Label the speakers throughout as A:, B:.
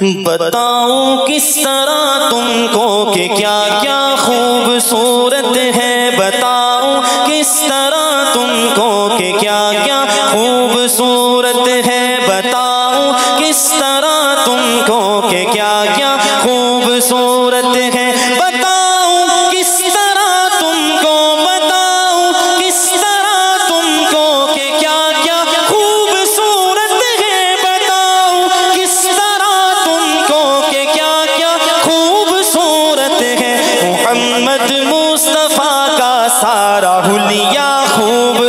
A: بتاؤں کس طرح تم کو کہ کیا کیا خوبصورت ہے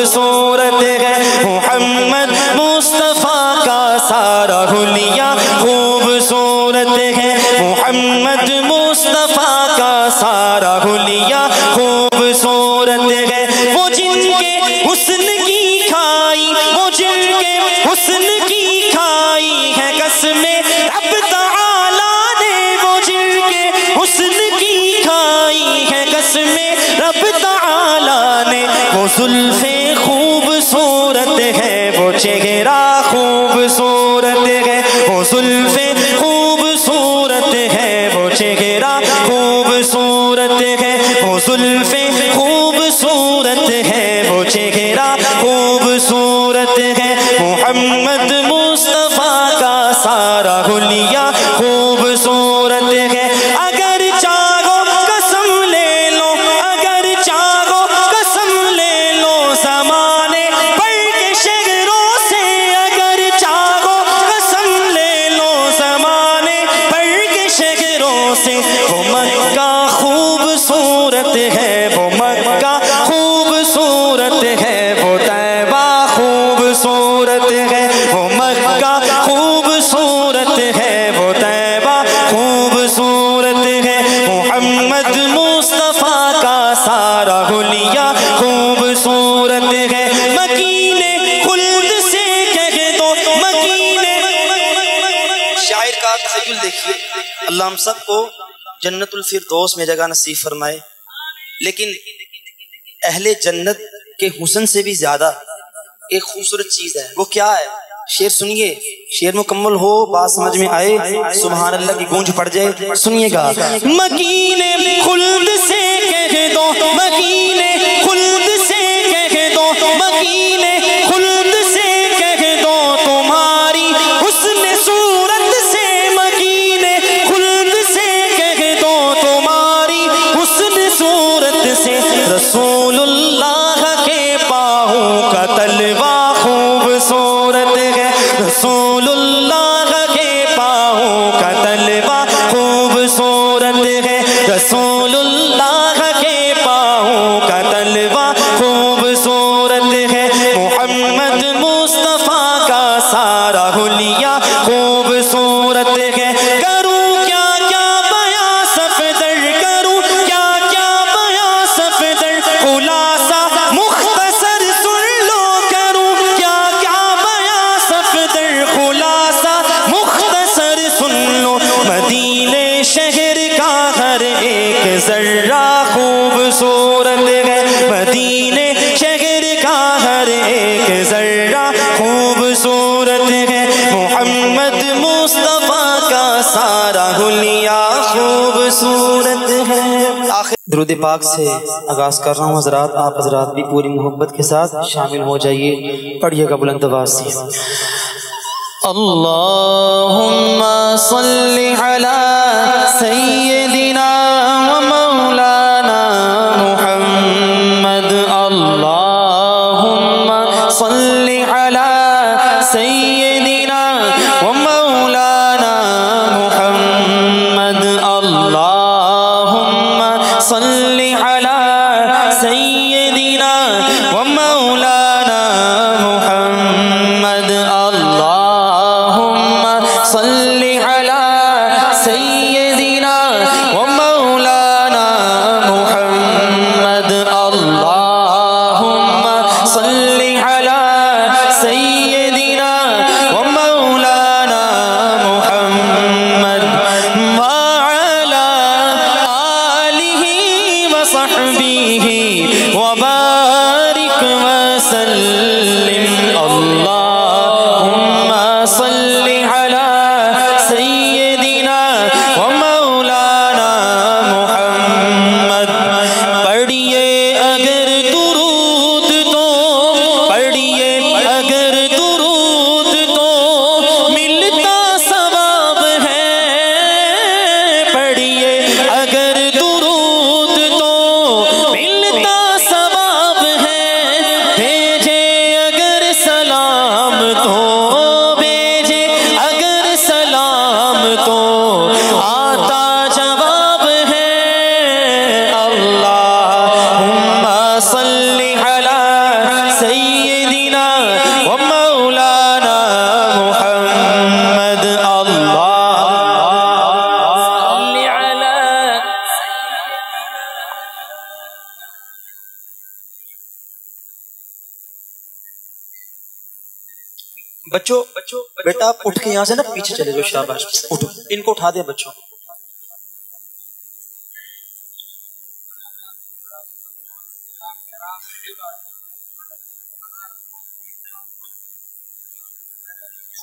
A: خوبصورت ہے۔ محمد مصطفیٰ کا سارا حلیہ خوبصورت ہے۔ محمد مصطفیٰ کا سارا حلیہ خوبصورت ہے۔ وہ جن کے حسن کی کھائی، وہ جن کے حسن کی کھائی ہے۔ قسمیں رب تعالیٰ نے وہ جن کے حسن کی کھائی ہے۔ قسمیں رب تعالیٰ نے۔ وہ زلفیں ہے زلفیں خوبصورت ہے وہ چہرہ خوبصورت ہے وہ زلفیں خوبصورت اللہ ہم سب کو جنت الفردوس میں جگہ نصیب فرمائے۔ لیکن اہل جنت کے حسن سے بھی زیادہ ایک خوبصورت چیز ہے۔ وہ کیا ہے؟ شیر سنیے۔ شیر مکمل ہو، بات سمجھ میں آئے۔ سبحان اللہ کی گونج پڑ جائے۔ سنیے گا۔ مکین خلد سے خوبصورت ہے درود پاک سے آغاز کر رہا ہوں۔ حضرات، آپ حضرات بھی پوری محبت کے ساتھ شامل ہو جائیے۔ پڑھیے گا بلند آواز سے۔ اللهم صل على سيدنا
B: بیٹا آپ اٹھ کے یہاں سے نا پیچھے چلے جاؤ شاباش اٹھو ان کو اٹھا دیں بچوں۔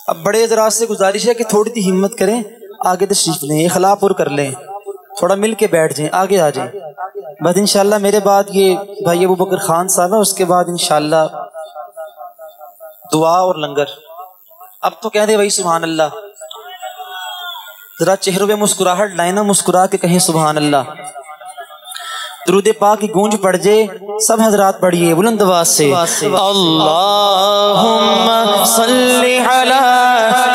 B: اب بڑے اعتراض سے گزارش ہے کہ تھوڑی سی ہمت کریں آگے تشریف لیں اخلاق پر کر لیں۔ تھوڑا مل کے بیٹھ جائیں آگے آ جائیں۔ بس انشاءاللہ میرے بعد یہ بھائی ابو بکر خان صاحب ہے اس کے بعد انشاءاللہ دعا اور لنگر۔ اب تو کہہ دے بھائی سبحان اللہ۔ ذرا چہروں پہ مسکراہٹ لائیں نا، مسکرا کے کہیں سبحان اللہ۔ درود پاک کی گونج پڑ جائے سب حضرات پڑھیے بلند آواز سے۔
A: اللہم صلی علی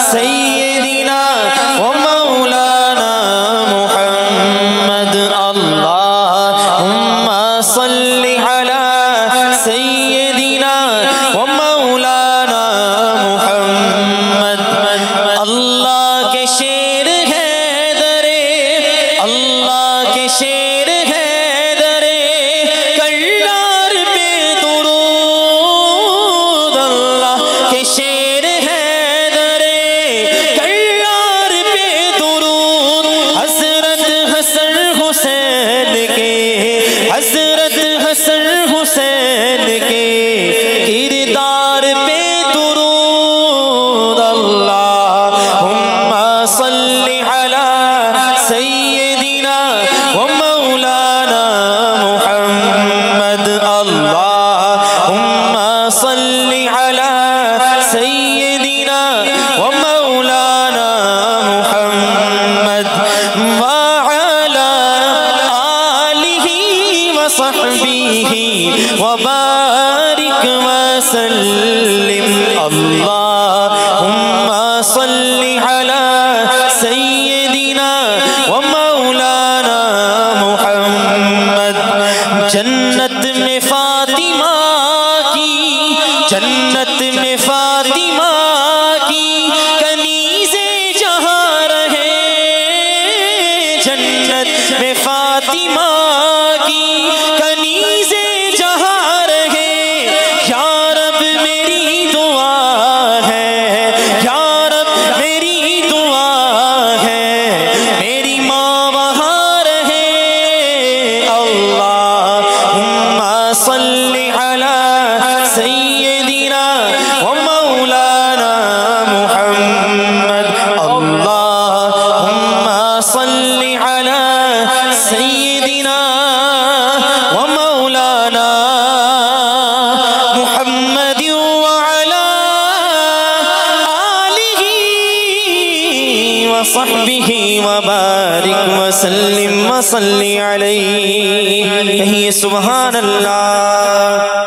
A: وسلم وصلی علیہ. کہیے سبحان اللہ.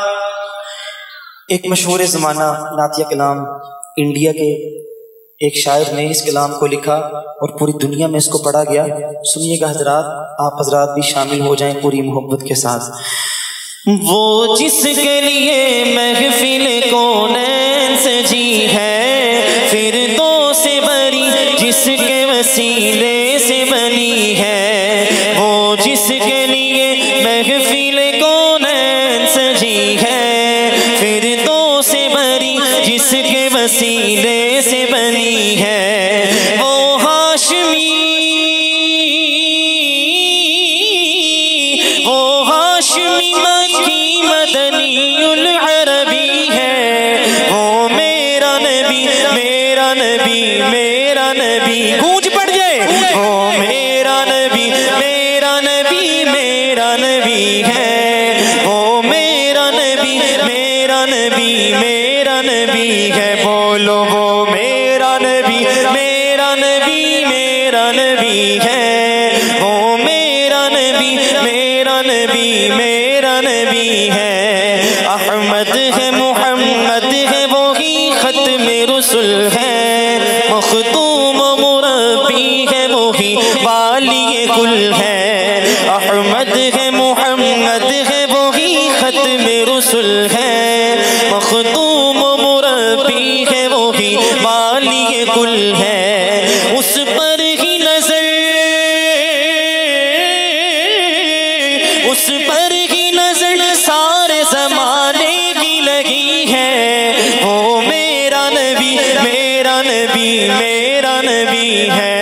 B: ایک مشہور زمانہ نعتیہ کلام انڈیا کے ایک شاعر نے اس کلام کو لکھا اور پوری دنیا میں اس کو پڑھا گیا. سنیے گا حضرات، آپ حضرات بھی شامل ہو جائیں پوری محبت کے ساتھ.
A: وہ جس کے لیے محفل کونین سے جی ہے پھر دو سے بری جس کے وسیلے وسیلے سے بنی ہے۔ نبی میرا نبی ہے۔ نبی ہے۔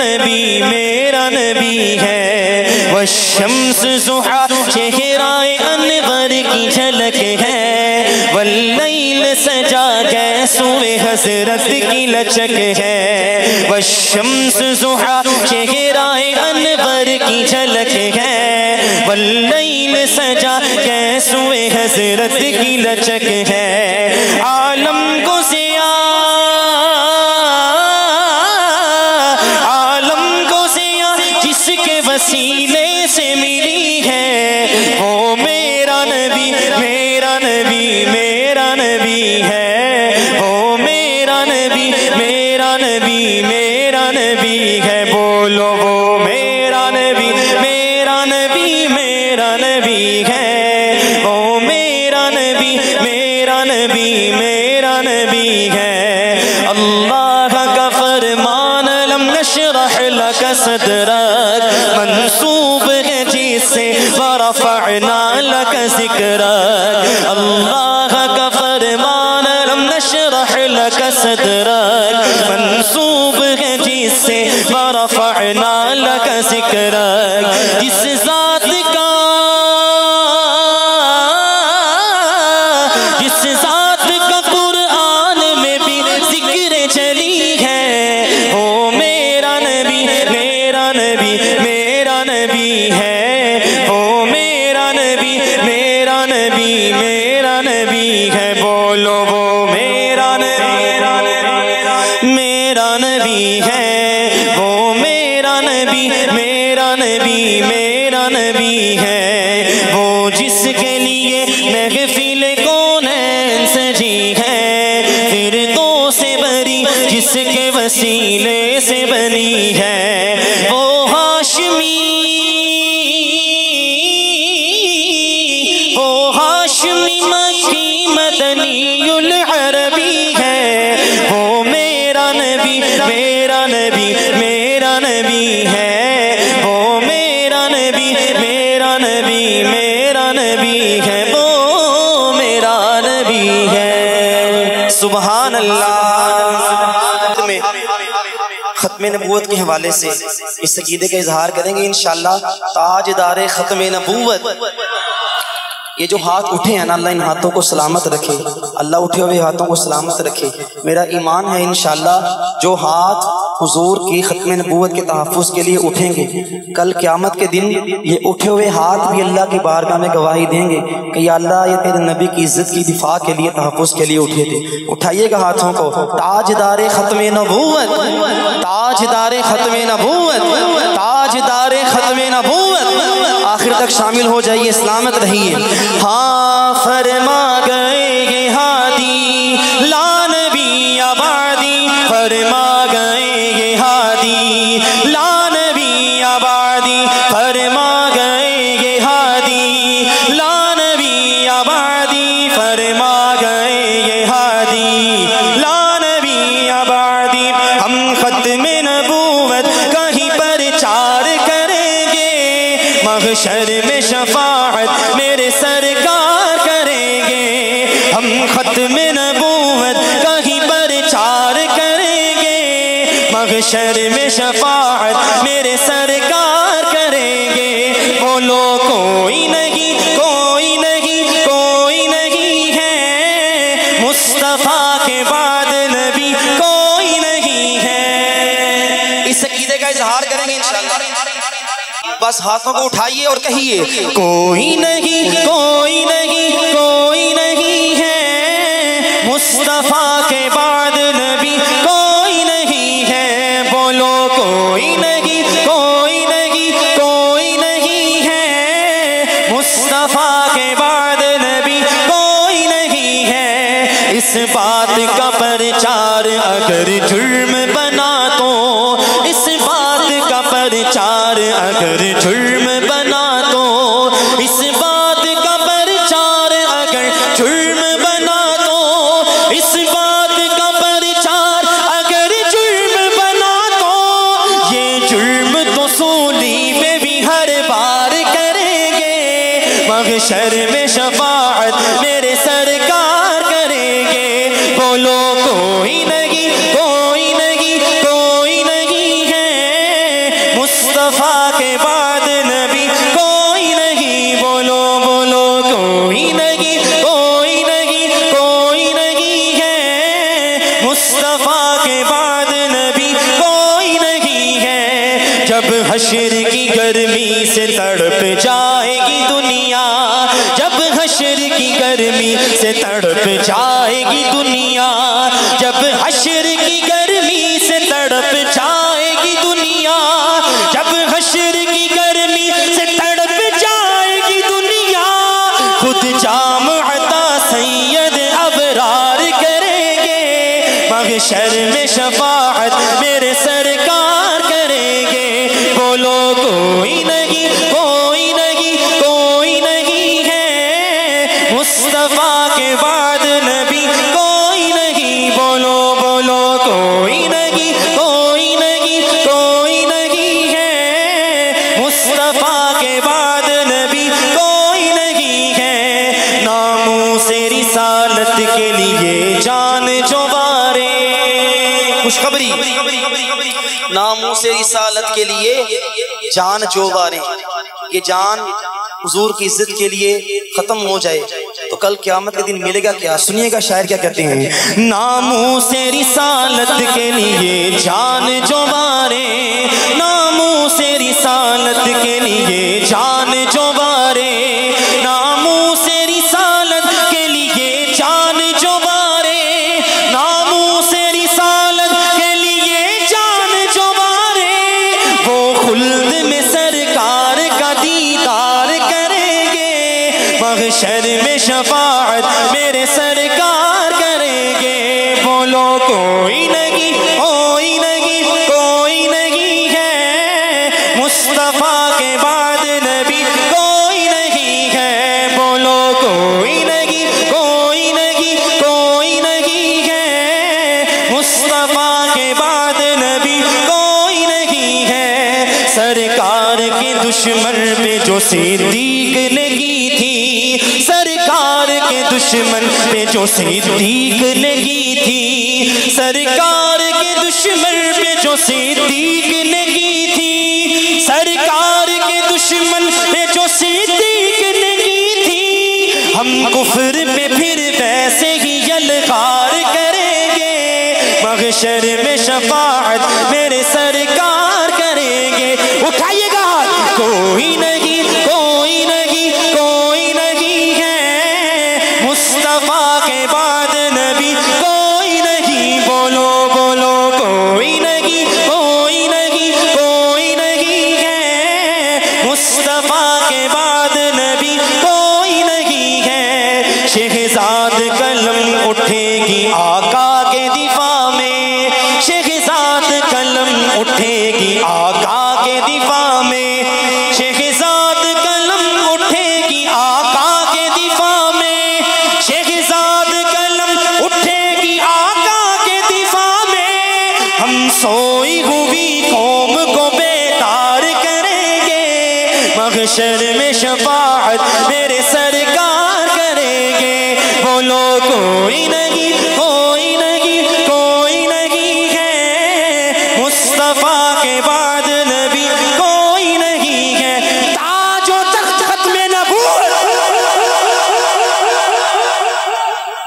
A: نبی، میرا نبی ہے۔ والشمس زحا چہرائے انور کی جھلک ہے۔ واللیل سجا گیسوے حضرت کی لچک ہے۔ والشمس زحا چہرائے انور کی جھلک ہے۔ واللیل سجا گیسوے حضرت کی لچک ہے۔ ذکرك جس میرا نبی ہے۔ اللہ. میں ختم نبوت کے حوالے سے اس عقیدے کا اظہار کریں گے انشاءاللہ تاج دار ختم نبوت. یہ جو ہاتھ اٹھے ہیں نا، اللہ ان ہاتھوں کو سلامت رکھے۔ اللہ اٹھے ہوئے ہاتھوں کو سلامت رکھے۔ میرا ایمان ہے انشاءاللہ، جو ہاتھ حضور کی ختم نبوت کے تحفظ کے لیے اٹھیں گے، کل قیامت کے دن یہ اٹھے ہوئے ہاتھ بھی اللہ کی بارگاہ میں گواہی دیں گے کہ یا اللہ، یہ تیرے نبی کی عزت کی دفاع کے لیے تحفظ کے لیے اٹھے تھے۔ اٹھائیے گا ہاتھوں کو۔ تاج دار ختم نبوت تاج دار ختم نبوت۔ تک شامل ہو جائیے سلامت رہیے۔ ہاں فرما گئے یہ ہادی لانبی آبادی فرما محشر میں شفاعت میرے سرکار کریں گے۔ بولو کوئی نہیں کوئی نہیں کوئی نہیں ہے۔ مصطفیٰ کے بعد نبی کوئی نہیں ہے۔ اس عقیدے کا اظہار کریں گے انشاءاللہ۔ بس ہاتھوں کو اٹھائیے اور کہیے کوئی نہیں کوئی نہیں کوئی نہیں ہے۔ مصطفیٰ کے بعد اس بات کا پرچار اگر جرم بنا تو اس بات کا پرچار اگر جرم مصطفیٰ کے بعد نبی، کوئی نہیں، بولو بولو، کوئی نہیں کوئی نہیں کوئی نہیں ہے۔ مصطفیٰ کے بعد نبی، کوئی نہیں ہے۔ جب حشر کی گرمی سے تڑپ جائے گی دنیا، جب حشر کی گرمی سے تڑپ جائے گی دنیا، جب حشر کی گرمی سے تڑپ جائے محشر میں شفاعت میرے سرکار کریں گے۔ بولو کوئی نہیں کوئی سے رسالت کے لیے جان جو بارے
B: یہ جان حضور کی عزت کے لیے ختم ہو جائے۔ تو کل قیامت کے دن ملے گا کیا؟ سنیے گا شاعر کیا کہتے ہیں؟
A: ناموں سے رسالت کے لیے جان جو بارے ناموں سے رسالت کے لیے جان جو بارے کے دشمن پہ جو صدیق لگی تھی، سرکار کے دشمن پہ جو صدیق لگی تھی، سرکار کے دشمن پہ جو صدیق لگی تھی، سرکار کے دشمن پہ جو صدیق لگی تھی۔ ہم کفر پہ پھر ویسے ہی یلغار کریں گے محشر میں شفاعت میرے سرکار کوئی نہیں کوئی نہیں کوئی نہیں ہے۔ مصطفیٰ کے بعد نبی، کوئی نہیں۔ بولو بولو، کوئی نہیں کوئی نہیں کوئی نہیں ہے۔ مصطفیٰ کے بعد نبی، کوئی نہیں ہے۔ شہزاد قلم اٹھے گی آقا کے دفاع میں۔ شہزاد قلم اٹھے گی آقا کے دفاع میں۔